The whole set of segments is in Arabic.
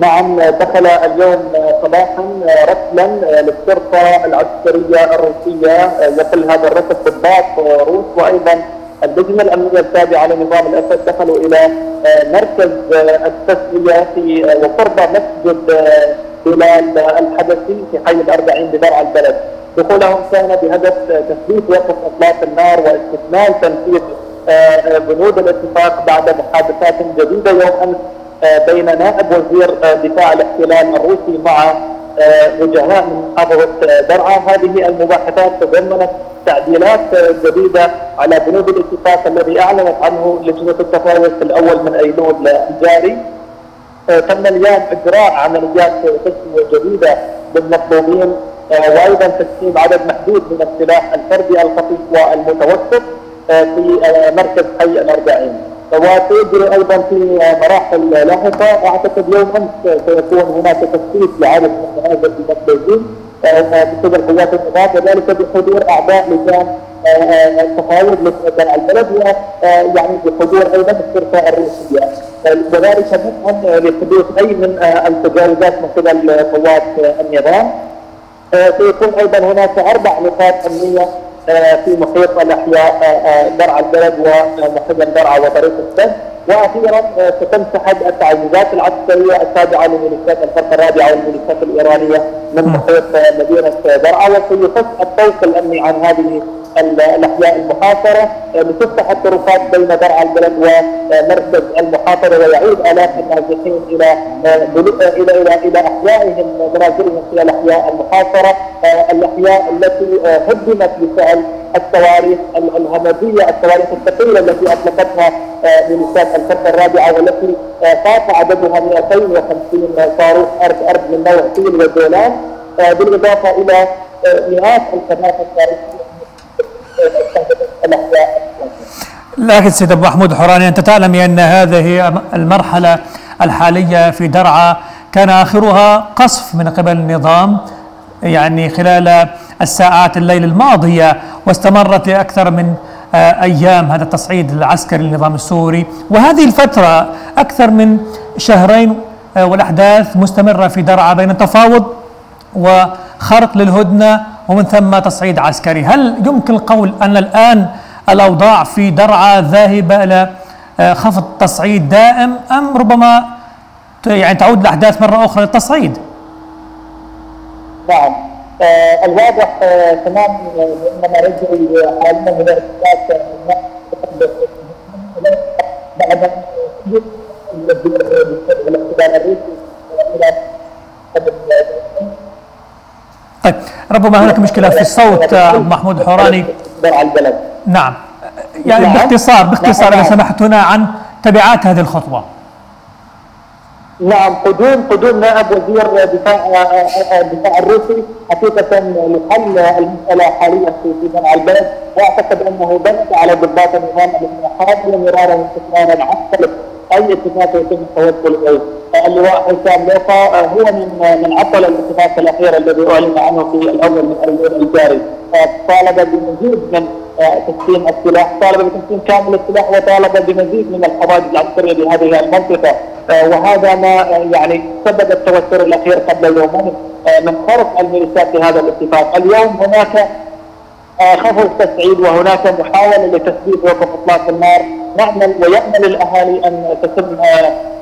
نعم دخل اليوم صباحا رسلا للشرطة العسكرية الروسية. يقل هذا الركب ضباط روس وأيضا اللجنة الأمنية التابعة لنظام الأسد دخلوا إلى مركز التسويه في وقرب مسجد بلال الحدثي في حي الأربعين بدرع البلد. دخولهم كان بهدف تثبيت وقف إطلاق النار واستكمال تنفيذ بنود الاتفاق بعد محادثات جديدة. يوم أمس بين نائب وزير دفاع الاحتلال الروسي مع وجهاء من محافظه درعا. هذه المباحثات تضمنت تعديلات جديدة على بنود الاتفاق الذي أعلنت عنه لجنة التفاوض في الأول من أيلول الجاري. تم اليوم إجراء عمليات تسوية جديدة للمطلوبين وأيضا تسليم عدد محدود من السلاح الفردي الخفيف والمتوسط في مركز حي الأربعين. وسيجري أيضا في مراحل لاحقة. أعتقد يوم أمس سيكون هناك تخصيص لعدد من هذا من قبل قوات النظام وذلك بحضور أعضاء لجان التفاوض لدرع البلد ويعني بحضور أيضا الشرطة الروسية. وذلك منعا لحدوث أي من التجاوزات من قبل قوات النظام. سيكون أيضا هناك أربع نقاط أمنية في محيط الأحياء درع البلد ومحيط درعا وطريق السد. وأخيرا ستنسحب التعزيزات العسكرية التابعه لميليشيات الفرقه الرابعة والميليشيات الإيرانية من محيط مدينة درعا وسيخص الطوق الأمني عن هذه الأحياء المحاصرة لتفتح الطرقات بين درعا البلد ومركز المحاصرة ويعود آلاف النازحين إلى إلى إلى إلى أحيائهم منازلهم في الأحياء المحاصرة. الأحياء التي هدمت بفعل الصواريخ الهمجية الصواريخ الثقيلة التي أطلقتها ميليشيات الفرقة الرابعة والتي فاق عددها 250 صاروخ أرض أرض من نوع فيل ودولان بالإضافة إلى مئات القنابل الصاروخيه لكن سيد أبو محمود حوراني أنت تعلم أن هذه المرحلة الحالية في درعا كان آخرها قصف من قبل النظام يعني خلال الساعات الليل الماضية واستمرت لأكثر من أيام هذا التصعيد العسكري للنظام السوري. وهذه الفترة أكثر من شهرين والأحداث مستمرة في درعا بين التفاوض وخرق للهدنة ومن ثم تصعيد عسكري. هل يمكن القول أن الآن الأوضاع في درعا ذاهبة إلى خفض تصعيد دائم أم ربما يعني تعود الأحداث مرة أخرى للتصعيد؟ نعم. آه الواضح آه تمام انما يجري حاليا من الارتباط بعد الاحتلال الروسي طيب ربما هناك مشكلة في الصوت عبد محمود حوراني. نعم. يعني نعم. باختصار باختصار إذا سمحت هنا عن تبعات هذه الخطوة. نعم قدوم قدوم نائب وزير دفاع الدفاع الروسي حقيقة لحل المسألة حاليا في في البلد وأعتقد أنه بث على ضباط النظام حاولوا مرارا وتكرارا عسكري أي اتفاق يتم التوصل إليه. اللواء حسام لوقا هو من من عطل الاتفاق الأخير الذي أعلن عنه في الأول من ايلول الجاري. طالب بمزيد من تسليم السلاح، طالب بتسليم كامل السلاح وطالب بمزيد من الحواجز العسكرية بهذه المنطقة وهذا ما يعني سبب التوتر الأخير قبل يومين. من خرق الميليشيات في هذا الاتفاق، اليوم هناك خفض تسعيد وهناك محاولة لتثبيت وقف إطلاق النار. نأمل ويأمل الأهالي أن تتم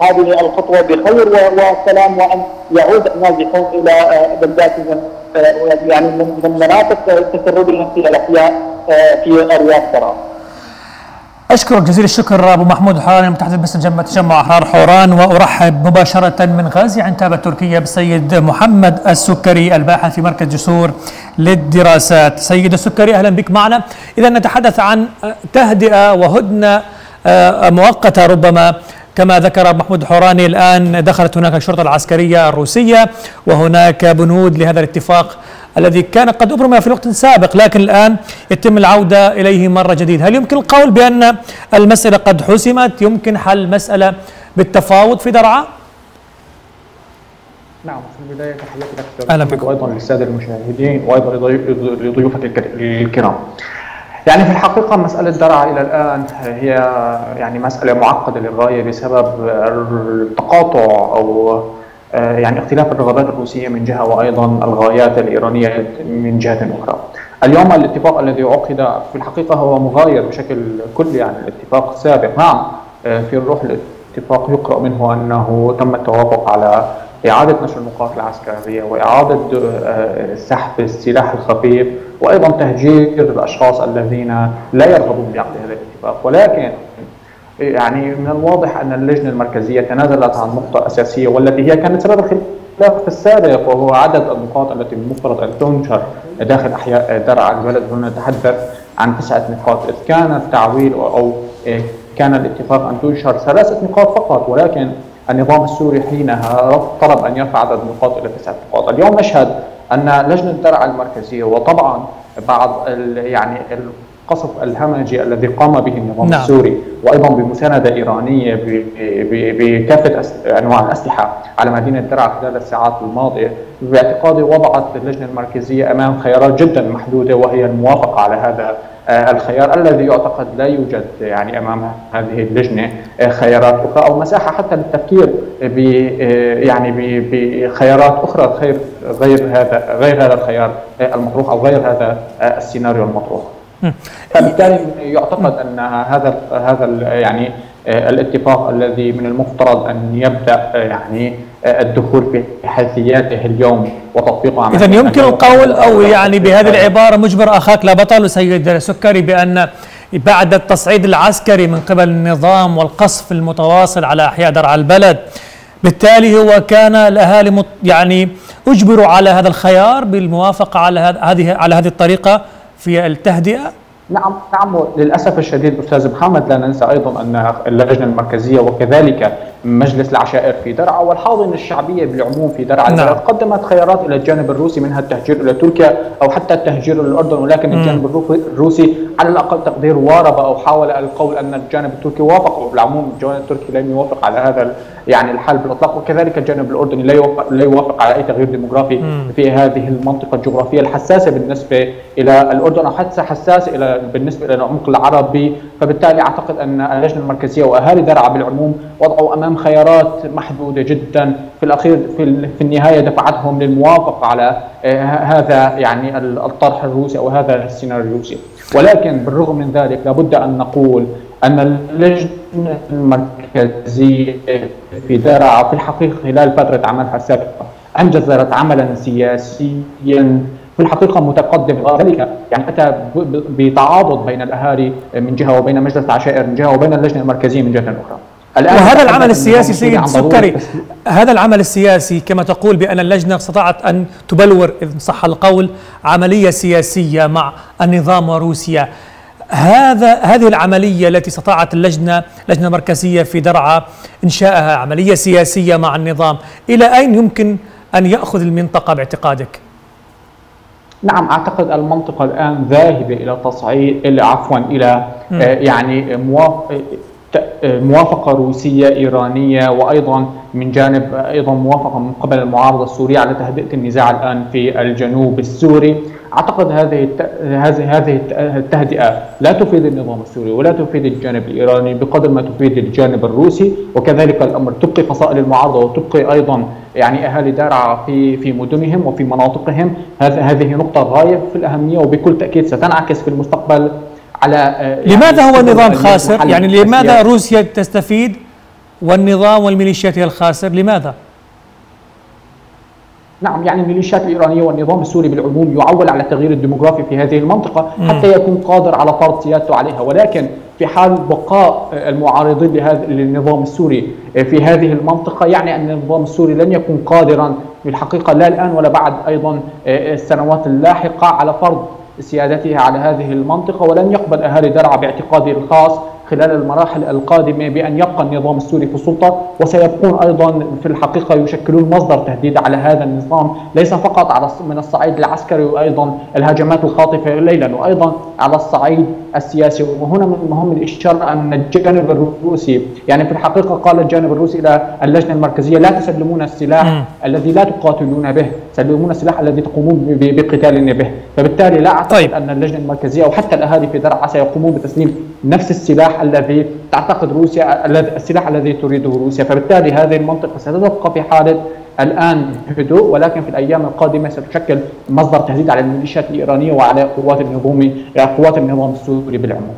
هذه الخطوة بخير وسلام وأن يعود النازحون إلى بلداتهم يعني من مناطق تسربهم في الأحياء في أرياف درعا. أشكرك جزيل الشكر أبو محمود حوران المتحدث باسم جمع تجمع أحرار حوران وأرحب مباشرة من غازي عنتاب تركيا بالسيد محمد السكري الباحث في مركز جسور للدراسات. سيد السكري أهلا بك معنا. إذا نتحدث عن تهدئة وهدنة مؤقتة ربما. كما ذكر محمود حوراني الآن دخلت هناك الشرطة العسكرية الروسية وهناك بنود لهذا الاتفاق الذي كان قد أبرم في وقت سابق لكن الآن يتم العودة إليه مرة جديدة. هل يمكن القول بأن المسألة قد حسمت؟ يمكن حل مسألة بالتفاوض في درعا؟ نعم في البداية تحياتي لك أهلا بكم. وأيضا للسادة المشاهدين وأيضا لضيوفك الكرام. يعني في الحقيقة مسألة درعا إلى الآن هي يعني مسألة معقدة للغاية بسبب التقاطع أو يعني اختلاف الرغبات الروسية من جهة وأيضا الغايات الإيرانية من جهة أخرى. اليوم الاتفاق الذي عقد في الحقيقة هو مغاير بشكل كلي عن الاتفاق السابق، نعم في الروح الاتفاق يقرأ منه أنه تم التوافق على إعادة نشر النقاط العسكرية وإعادة سحب السلاح الخفيف وأيضا تهجير الأشخاص الذين لا يرغبون بعقد هذا الاتفاق ولكن يعني من الواضح أن اللجنة المركزية تنازلت عن نقطة أساسية والتي هي كانت سبب الخلاف في السابق وهو عدد النقاط التي المفترض أن تنشر داخل أحياء درع البلد. هنا نتحدث عن تسعة نقاط. إذ كان التعويل أو كان الاتفاق أن تنشر ثلاثة نقاط فقط ولكن النظام السوري حينها طلب أن يرفع عدد النقاط إلى تسعة نقاط، اليوم نشهد أن لجنة درع المركزية وطبعا بعض يعني القصف الهمجي الذي قام به النظام نعم. السوري وأيضا بمساندة إيرانية بكافة انواع الاسلحه على مدينة درعا خلال الساعات الماضية باعتقادي وضعت اللجنة المركزية أمام خيارات جدا محدودة وهي الموافقة على هذا الخيار الذي يعتقد لا يوجد يعني أمام هذه اللجنة خيارات أخرى أو مساحة حتى للتفكير ب يعني بخيارات أخرى غير غير هذا غير هذا الخيار المطروح أو غير هذا السيناريو المطروح. فبالتالي يعتقد أن هذا هذا يعني الاتفاق الذي من المفترض أن يبدأ يعني الدخول في حيثياته اليوم وتطبيقه اذا يمكن القول أو يعني بهذه العبارة مجبر أخاك لا بطل سيد سكري بأن بعد التصعيد العسكري من قبل النظام والقصف المتواصل على أحياء درع البلد بالتالي هو كان الاهالي يعني اجبروا على هذا الخيار بالموافقة على هذه على هذه الطريقة في التهدئة نعم نعم للأسف الشديد أستاذ محمد لا ننسى أيضا أن اللجنة المركزية وكذلك مجلس العشائر في درعا والحاضنه الشعبيه بالعموم في درعا نعم. قدمت خيارات إلى الجانب الروسي منها التهجير إلى تركيا أو حتى التهجير إلى الأردن ولكن م. الجانب الروسي على الأقل تقدير وارب أو حاول القول أن الجانب التركي وافق بالعموم الجانب التركي لم يوافق على هذا يعني الحال بالإطلاق وكذلك الجانب الأردني لا يوافق لا يوافق على أي تغيير ديموغرافي م. في هذه المنطقة الجغرافية الحساسة بالنسبة إلى الأردن أو حتى حساسة إلى بالنسبة إلى العمق العربي فبالتالي أعتقد أن اللجنة المركزية وأهالي درعا بالعموم وضعوا أمام خيارات محدودة جدا. في الأخير في, في النهاية دفعتهم للموافقة على هذا يعني الطرح الروسي أو هذا السيناريو الروسي. ولكن بالرغم من ذلك لابد أن نقول أن اللجنة المركزية في درعا في الحقيقة خلال فترة عملها السابقه أنجزت عملا سياسيا في الحقيقة متقدم ذلك يعني أتى بتعاضد بين الأهالي من جهة وبين مجلس العشائر من جهة وبين اللجنة المركزية من جهة أخرى. الآن وهذا العمل السياسي سيد سكري هذا العمل السياسي كما تقول بأن اللجنة استطاعت أن تبلور إذ صح القول عملية سياسية مع النظام وروسيا هذا هذه العملية التي استطاعت اللجنة لجنة مركزية في درعا إنشائها عملية سياسية مع النظام إلى أين يمكن أن يأخذ المنطقة باعتقادك؟ نعم أعتقد المنطقة الآن ذاهبة إلى تصعيد إلى عفوا إلى آه يعني موافقة روسية إيرانية وأيضا من جانب أيضا موافقة من قبل المعارضة السورية على تهدئة النزاع الآن في الجنوب السوري. أعتقد هذه هذه هذه التهدئة لا تفيد النظام السوري ولا تفيد الجانب الإيراني بقدر ما تفيد الجانب الروسي وكذلك الأمر تبقي فصائل المعارضة وتبقي أيضا يعني اهالي درعا في في مدنهم وفي مناطقهم هذه نقطة غاية في الأهمية وبكل تأكيد ستنعكس في المستقبل على يعني لماذا هو النظام خاسر؟ يعني لماذا روسيا تستفيد والنظام والميليشيات هي الخاسر؟ لماذا؟ نعم يعني الميليشيات الإيرانية والنظام السوري بالعموم يعول على التغيير الديموغرافي في هذه المنطقة حتى يكون قادر على فرض سيادته عليها ولكن في حال بقاء المعارضين لهذا للنظام السوري في هذه المنطقة يعني أن النظام السوري لن يكون قادرا في الحقيقة لا الآن ولا بعد أيضا السنوات اللاحقة على فرض سيادته على هذه المنطقة ولن يقبل أهالي درعا باعتقادي الخاص. خلال المراحل القادمة بأن يبقى النظام السوري في السلطة وسيبقون أيضا في الحقيقة يشكلون مصدر تهديد على هذا النظام ليس فقط على من الصعيد العسكري وأيضا الهجمات الخاطفة ليلا وأيضا على الصعيد السياسي وهنا من المهم الإشارة أن الجانب الروسي يعني في الحقيقة قال الجانب الروسي إلى اللجنة المركزية لا تسلمون السلاح. الذي لا تقاتلون به سلمون السلاح الذي تقومون بقتالنا به فبالتالي لا أعتقد طيب. أن اللجنة المركزية أو حتى الأهالي في درعا سيقومون بتسليم نفس السلاح الذي تعتقد روسيا السلاح الذي تريده روسيا فبالتالي هذه المنطقة ستبقى في حالة الآن هدوء ولكن في الأيام القادمة ستشكل مصدر تهديد على الميليشيات الإيرانية وعلى قوات النظام قوات النظام السوري بالعموم.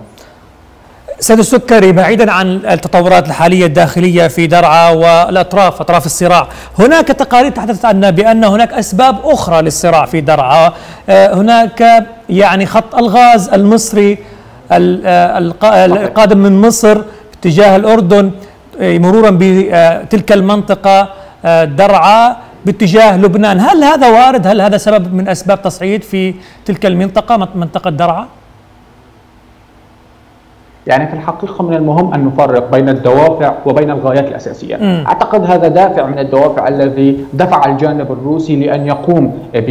سيد السكري بعيدا عن التطورات الحالية الداخلية في درعا والأطراف أطراف الصراع، هناك تقارير تحدثت عنا بأن هناك أسباب أخرى للصراع في درعا، آه، هناك يعني خط الغاز المصري القادم من مصر اتجاه الأردن آه، مرورا بتلك المنطقة درعا باتجاه لبنان، هل هذا وارد؟ هل هذا سبب من أسباب تصعيد في تلك المنطقة منطقة درعا؟ يعني في الحقيقة من المهم أن نفرق بين الدوافع وبين الغايات الأساسية. م. أعتقد هذا دافع من الدوافع الذي دفع الجانب الروسي لأن يقوم ب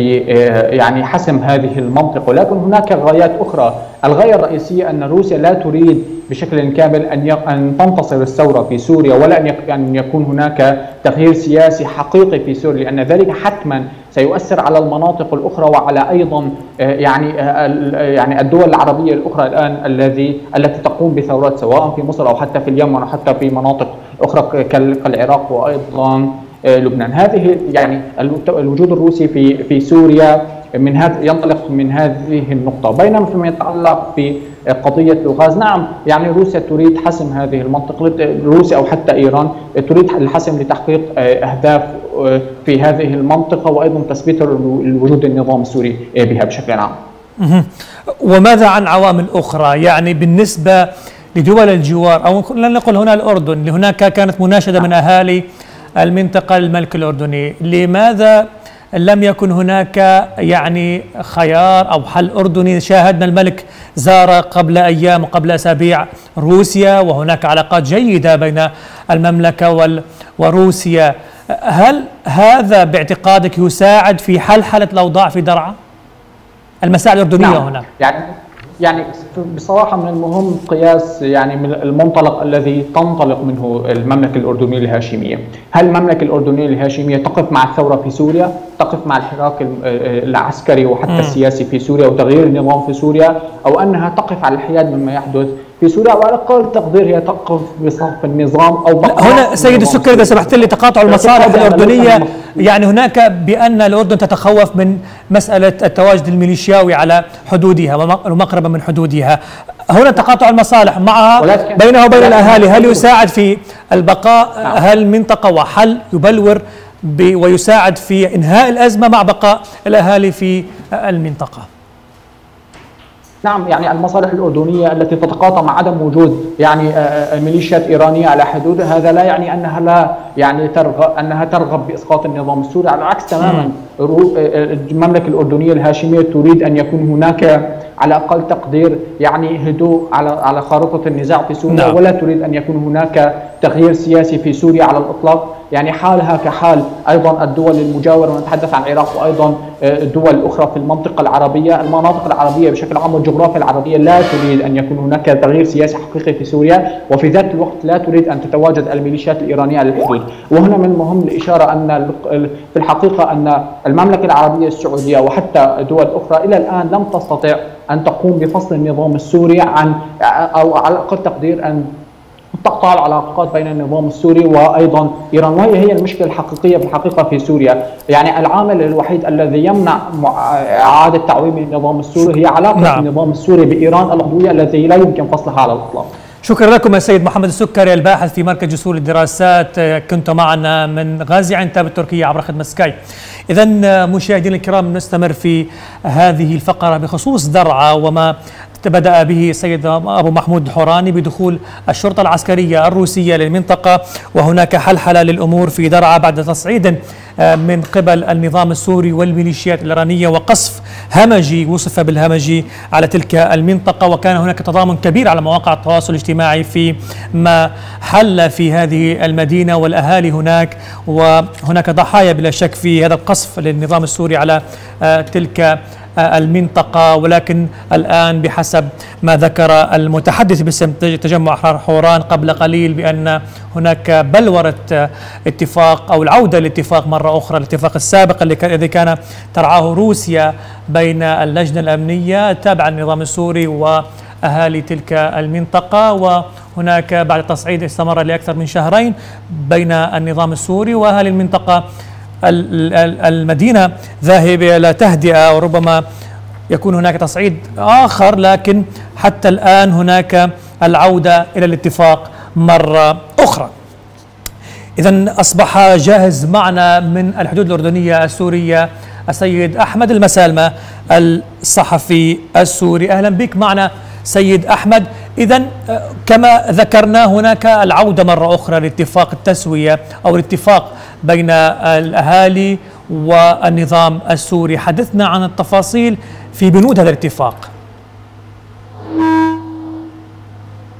يعني حسم هذه المنطقة. ولكن هناك غايات أخرى. الغاية الرئيسية أن روسيا لا تريد بشكل كامل أن أن تنتصر الثورة في سوريا ولا أن يكون هناك تغيير سياسي حقيقي في سوريا لأن ذلك حتما سيؤثر على المناطق الأخرى وعلى أيضا آه، يعني آه، يعني الدول العربية الأخرى الآن الذي التي تقوم بثورات سواء في مصر أو حتى في اليمن أو حتى في مناطق أخرى كالعراق وأيضا آه، لبنان. هذه يعني الوجود الروسي في في سوريا من هذا ينطلق من هذه النقطة. بينما فيما يتعلق بقضية الغاز. نعم يعني روسيا تريد حسم هذه المنطقة روسيا أو حتى إيران تريد الحسم لتحقيق أهداف في هذه المنطقة وأيضا تثبيت الوجود النظام السوري بها بشكل عام. وماذا عن عوامل أخرى؟ يعني بالنسبة لدول الجوار أو لن نقل هنا الأردن هناك كانت مناشدة من أهالي المنطقة الملك الأردني لماذا لم يكن هناك يعني خيار أو حل أردني شاهدنا الملك زار قبل أيام وقبل أسابيع روسيا وهناك علاقات جيدة بين المملكة وروسيا هل هذا باعتقادك يساعد في حلحله الأوضاع في درعا؟ المسائل الأردنية نعم. هنا يعني يعني بصراحة من المهم قياس يعني من المنطلق الذي تنطلق منه المملكة الأردنية الهاشمية، هل المملكة الأردنية الهاشمية تقف مع الثورة في سوريا؟ تقف مع الحراك العسكري وحتى السياسي في سوريا وتغيير النظام في سوريا أو أنها تقف على الحياد مما يحدث في سوريا وعلى أقل تقدير هي تقف بصف النظام أو هنا سيد السكري إذا سمحت لي تقاطع المصالح الأردنية. يعني هناك بأن الأردن تتخوف من مسألة التواجد الميليشياوي على حدودها ومقربة من حدودها. هنا تقاطع المصالح معها بينها وبين الأهالي. هل يساعد في البقاء؟ نعم. هل المنطقة وهل يبلور ويساعد في إنهاء الأزمة مع بقاء الأهالي في المنطقة. نعم يعني المصالح الأردنية التي تتقاطع مع عدم وجود يعني آه، آه، ميليشيات إيرانية على حدودها هذا لا يعني أنها لا يعني ترغب أنها ترغب بإسقاط النظام السوري. على العكس تماما آه، المملكة الأردنية الهاشمية تريد أن يكون هناك على أقل تقدير يعني هدوء على على خارطة النزاع في سوريا نعم. ولا تريد أن يكون هناك تغيير سياسي في سوريا على الإطلاق. يعني حالها كحال أيضا الدول المجاورة ونتحدث عن العراق وأيضا الدول آه، الأخرى في المنطقة العربية، المناطق العربية بشكل عام والجغرافيا العربية لا تريد أن يكون هناك تغيير سياسي حقيقي في سوريا وفي ذات الوقت لا تريد أن تتواجد الميليشيات الإيرانية على الحدود، وهنا من المهم الإشارة أن في الحقيقة أن المملكة العربية السعودية وحتى دول أخرى إلى الآن لم تستطع أن تقوم بفصل النظام السوري عن أو على أقل تقدير أن تقطع العلاقات بين النظام السوري وأيضا إيران وهي هي المشكلة الحقيقية في الحقيقة في سوريا، يعني العامل الوحيد الذي يمنع إعادة تعويم النظام السوري هي علاقة نعم. النظام السوري بإيران العضوية التي لا يمكن فصلها على الإطلاق. شكرا لكم السيد محمد السكري الباحث في مركز جسور الدراسات كنت معنا من غازي عنتاب التركية عبر خدمة Skype إذا مشاهدينا الكرام نستمر في هذه الفقرة بخصوص درعا وما بدأ به السيد أبو محمود حوراني بدخول الشرطة العسكرية الروسية للمنطقة وهناك حلحلة للأمور في درعا بعد تصعيد آه، من قبل النظام السوري والميليشيات الإيرانية وقصف همجي وصف بالهمجي على تلك المنطقة. وكان هناك تضامن كبير على مواقع التواصل الاجتماعي في ما حل في هذه المدينة والأهالي هناك وهناك ضحايا بلا شك في هذا القصف للنظام السوري على آه، تلك المنطقة ولكن الآن بحسب ما ذكر المتحدث باسم تجمع أحرار حوران قبل قليل بأن هناك بلورة اتفاق أو العودة لاتفاق مرة أخرى الاتفاق السابق الذي كان ترعاه روسيا بين اللجنة الأمنية التابعة للنظام السوري وأهالي تلك المنطقة وهناك بعد تصعيد استمر لأكثر من شهرين بين النظام السوري وأهالي المنطقة المدينة ذاهبة إلى تهدئة وربما يكون هناك تصعيد آخر لكن حتى الآن هناك العودة إلى الاتفاق مرة أخرى. إذا أصبح جاهز معنا من الحدود الأردنية السورية السيد أحمد المسالمة الصحفي السوري. أهلا بك معنا سيد أحمد. إذا كما ذكرنا هناك العودة مرة أخرى لاتفاق التسوية أو الاتفاق بين الأهالي والنظام السوري. حدثنا عن التفاصيل في بنود هذا الاتفاق.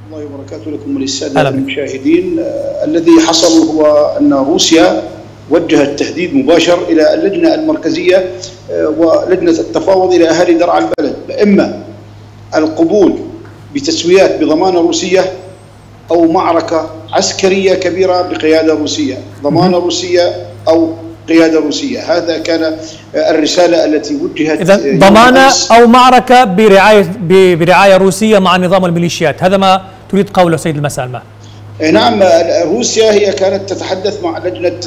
الله وبركاته لكم وللسادة المشاهدين. آه الذي حصل هو أن روسيا وجهت تهديد مباشر إلى اللجنة المركزية آه ولجنة التفاوض إلى أهالي درع البلد. إما القبول بتسويات بضمانة روسية أو معركة عسكرية كبيرة بقيادة روسية. ضمانة روسية أو قيادة روسية. هذا كان الرسالة التي وجهت إذا ضمانة أو معركة برعاية برعاية روسية مع نظام الميليشيات. هذا ما تريد قوله سيد المسألمة. نعم روسيا هي كانت تتحدث مع لجنة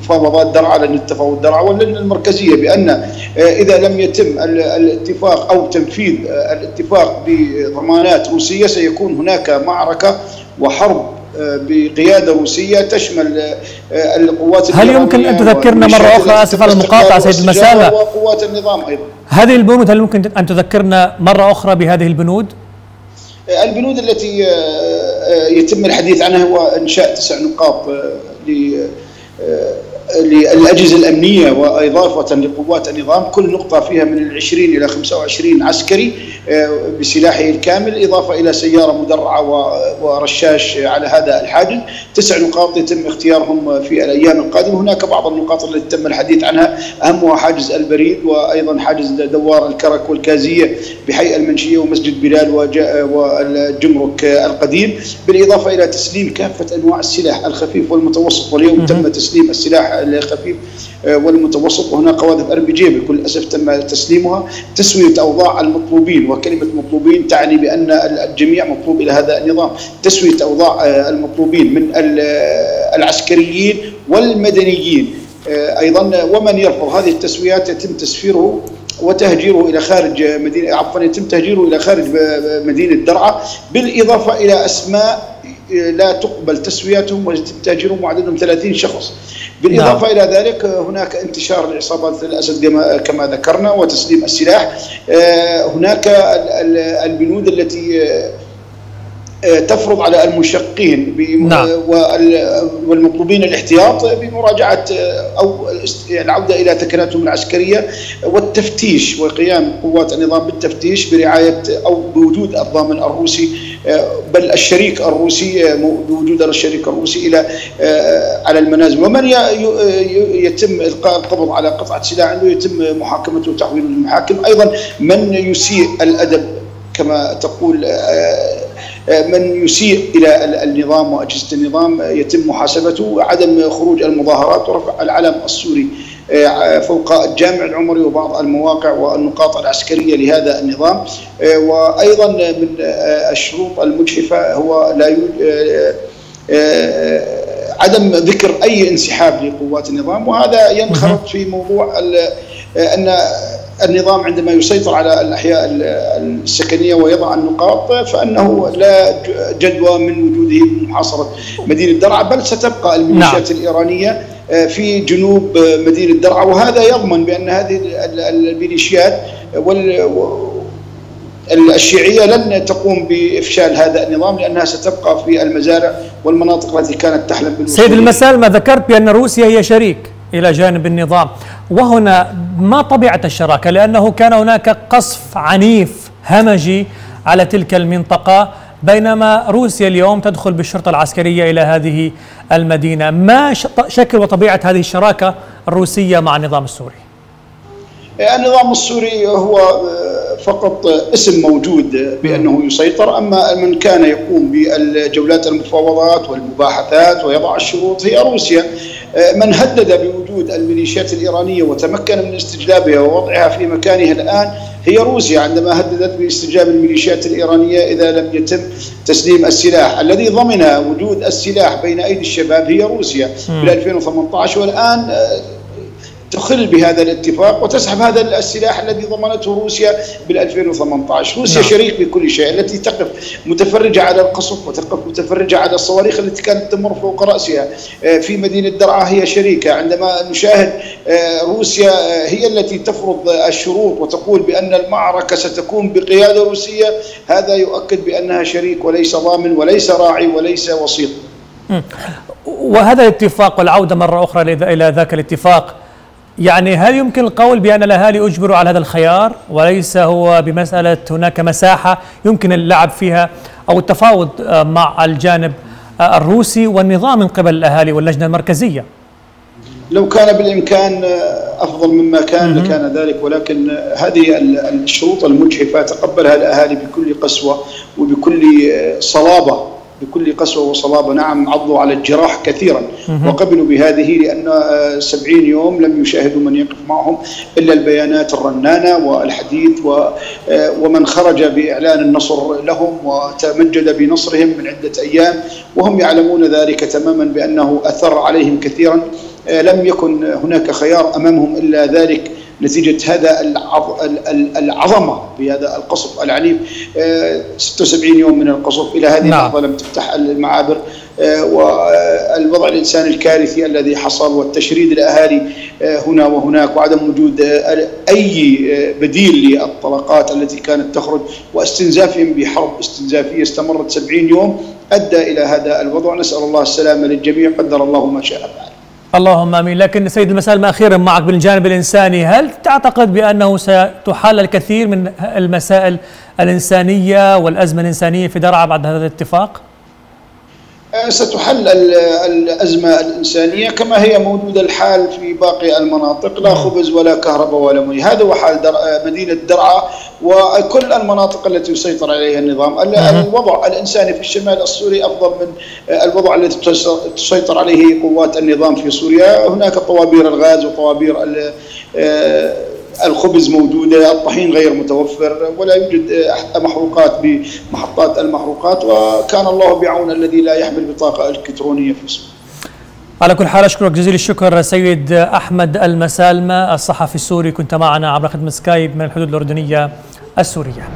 مفاوضات درعا لجنة تفاوض درعا واللجنة المركزية بأن إذا لم يتم الاتفاق أو تنفيذ الاتفاق بضمانات روسية سيكون هناك معركة وحرب بقيادة روسية تشمل القوات هل يمكن أن تذكرنا مرة أخرى آسف على المقاطعة سيد المسألة وقوات النظام أيضا هذه البنود هل يمكن أن تذكرنا مرة أخرى بهذه البنود؟ البنود التي يتم الحديث عنها هو إنشاء تسع نقاط للأجهزة الأمنية وإضافة لقوات النظام كل نقطة فيها من العشرين إلى 25 عسكري بسلاحه الكامل إضافة إلى سيارة مدرعة ورشاش على هذا الحاجز. تسع نقاط يتم اختيارهم في الأيام القادمة. هناك بعض النقاط التي تم الحديث عنها. أهمها حاجز البريد وأيضا حاجز دوار الكرك والكازية بحي المنشية ومسجد بلال والجمرك القديم. بالإضافة إلى تسليم كافة أنواع السلاح الخفيف والمتوسط. واليوم تم تسليم السلاح الخفيف والمتوسط وهناك قواذف RPG بكل أسف تم تسليمها. تسوية أوضاع المطلوبين وكلمة مطلوبين تعني بأن الجميع مطلوب إلى هذا النظام. تسوية أوضاع المطلوبين من العسكريين والمدنيين. أيضا ومن يرفض هذه التسويات يتم تسفيره وتهجيره إلى خارج مدينة عفوا يتم تهجيره إلى خارج مدينة درعا. بالإضافة إلى أسماء لا تقبل تسوياتهم ويتم تهجيرهم وعددهم 30 شخص. بالإضافة نعم. إلى ذلك هناك انتشار العصابات الأسد كما ذكرنا وتسليم السلاح هناك البنود التي تفرض على المنشقين نعم. والمطلوبين الاحتياط بمراجعة أو العودة إلى تكناتهم العسكرية والتفتيش وقيام قوات النظام بالتفتيش برعاية أو بوجود الضامن الروسي بل الشريك الروسي بوجود الشريك الروسي إلى على المنازل ومن يتم إلقاء القبض على قطعة سلاح عنده يتم محاكمته وتحويله للمحاكم أيضا من يسيء الأدب كما تقول من يسيء إلى النظام وأجهزة النظام يتم محاسبته عدم خروج المظاهرات ورفع العلم السوري فوق الجامع العمري وبعض المواقع والنقاط العسكرية لهذا النظام. وأيضا من الشروط المجحفة هو لا عدم ذكر أي انسحاب لقوات النظام وهذا ينخرط في موضوع أن النظام عندما يسيطر على الأحياء السكنية ويضع النقاط فأنه لا جدوى من وجوده بمحاصره مدينة درعا بل ستبقى الميليشيات نعم. الإيرانية في جنوب مدينة درعا. وهذا يضمن بأن هذه الميليشيات وال الشيعية لن تقوم بإفشال هذا النظام لأنها ستبقى في المزارع والمناطق التي كانت تحلم بالوصول سيد المسال ما ذكرت بأن روسيا هي شريك؟ إلى جانب النظام. وهنا ما طبيعة الشراكة؟ لأنه كان هناك قصف عنيف همجي على تلك المنطقة بينما روسيا اليوم تدخل بالشرطة العسكرية إلى هذه المدينة. ما شكل وطبيعة هذه الشراكة الروسية مع النظام السوري؟ النظام السوري هو فقط اسم موجود بأنه يسيطر أما من كان يقوم بالجولات المفاوضات والمباحثات ويضع الشروط هي روسيا. من هدد بوجود الميليشيات الإيرانية وتمكن من استجلابها ووضعها في مكانها الآن هي روسيا عندما هددت باستجلاب الميليشيات الإيرانية إذا لم يتم تسليم السلاح، الذي ضمن وجود السلاح بين أيدي الشباب هي روسيا. في 2018 والآن تخل بهذا الاتفاق وتسحب هذا السلاح الذي ضمنته روسيا بال 2018 روسيا نعم. شريك بكل شيء التي تقف متفرجة على القصف وتقف متفرجة على الصواريخ التي كانت تمر فوق رأسها في مدينة درعا هي شريكة. عندما نشاهد روسيا هي التي تفرض الشروط وتقول بأن المعركة ستكون بقيادة روسية هذا يؤكد بأنها شريك وليس ضامن وليس راعي وليس وسيط. وهذا الاتفاق والعودة مرة أخرى إلى ذاك الاتفاق يعني هل يمكن القول بأن الأهالي أجبروا على هذا الخيار؟ وليس هو بمسألة هناك مساحة يمكن اللعب فيها أو التفاوض مع الجانب الروسي والنظام من قبل الأهالي واللجنة المركزية. لو كان بالإمكان أفضل مما كان لكان ذلك ولكن هذه الشروط المجحفة تقبلها الأهالي بكل قسوة وبكل صلابة. بكل قسوة وصلابة نعم عضوا على الجراح كثيرا. وقبلوا بهذه لأن سبعين يوم لم يشاهدوا من يقف معهم إلا البيانات الرنانة والحديث ومن خرج بإعلان النصر لهم وتمجد بنصرهم من عدة أيام. وهم يعلمون ذلك تماما بأنه أثر عليهم كثيرا. لم يكن هناك خيار أمامهم إلا ذلك. نتيجة هذا العظمة بهذا القصف العنيف 76 يوم من القصف. إلى هذه نعم. اللحظة لم تفتح المعابر. والوضع الإنساني الكارثي الذي حصل والتشريد الأهالي هنا وهناك وعدم وجود أي بديل للطلقات التي كانت تخرج واستنزافهم بحرب استنزافية استمرت 70 يوم أدى إلى هذا الوضع. نسأل الله السلامة للجميع. قدر الله ما شاء فعل. اللهم آمين لكن سيد المسالم أخيرا معك بالجانب الإنساني هل تعتقد بأنه ستحل الكثير من المسائل الإنسانية والأزمة الإنسانية في درعا بعد هذا الاتفاق؟ ستحل الأزمة الإنسانية كما هي موجودة الحال في باقي المناطق لا خبز ولا كهرباء ولا مي. هذا هو حال در... مدينة درعا وكل المناطق التي يسيطر عليها النظام. الوضع الإنساني في الشمال السوري أفضل من الوضع الذي تسيطر عليه قوات النظام في سوريا. هناك طوابير الغاز وطوابير الخبز موجودة الطحين غير متوفر ولا يوجد محروقات بمحطات المحروقات وكان الله بعون الذي لا يحمل بطاقة إلكترونية في سوريا على كل حال أشكرك جزيل الشكر سيد أحمد المسالمة الصحفي السوري. كنت معنا عبر خدمة سكايب من الحدود الأردنية السورية.